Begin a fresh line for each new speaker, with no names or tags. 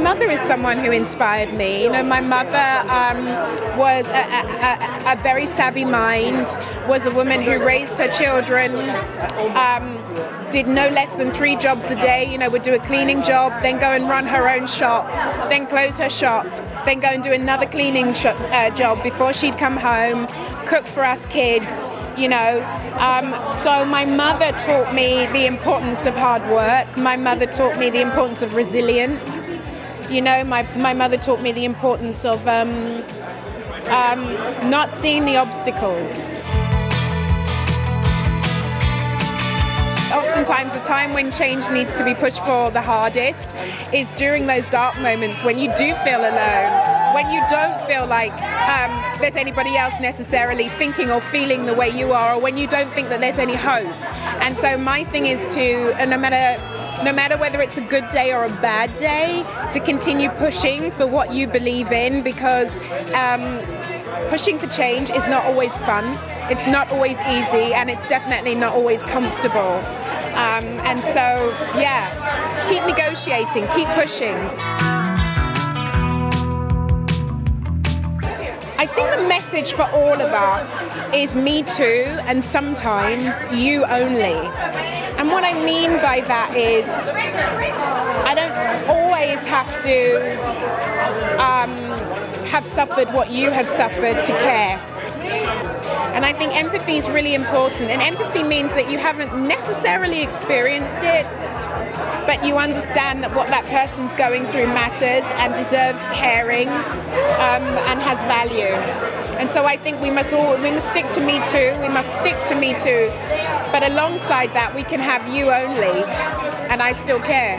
mother is someone who inspired me. You know, my mother um, was a, a, a, very savvy mind, was a woman who raised her children, um, did no less than three jobs a day. You know, would do a cleaning job, then go and run her own shop, then close her shop, then go and do another cleaning uh, job before she'd come home, cook for us kids you know. Um, so my mother taught me the importance of hard work. My mother taught me the importance of resilience. You know, my, my mother taught me the importance of um, um, not seeing the obstacles. oftentimes the time when change needs to be pushed for the hardest is during those dark moments when you do feel alone, when you don't feel like um, there's anybody else necessarily thinking or feeling the way you are, or when you don't think that there's any hope. And so my thing is to, no matter no matter whether it's a good day or a bad day, to continue pushing for what you believe in because um, pushing for change is not always fun, it's not always easy, and it's definitely not always comfortable. Um, and so, yeah, keep negotiating, keep pushing. I think the message for all of us is me too, and sometimes you only. And what I mean by that is, I don't always have to um, have suffered what you have suffered to care. And I think empathy is really important. And empathy means that you haven't necessarily experienced it, but you understand that what that person's going through matters and deserves caring um, and has value. And so I think we must all we must stick to Me Too. We must stick to Me Too. But alongside that, we can have you only, and I still care.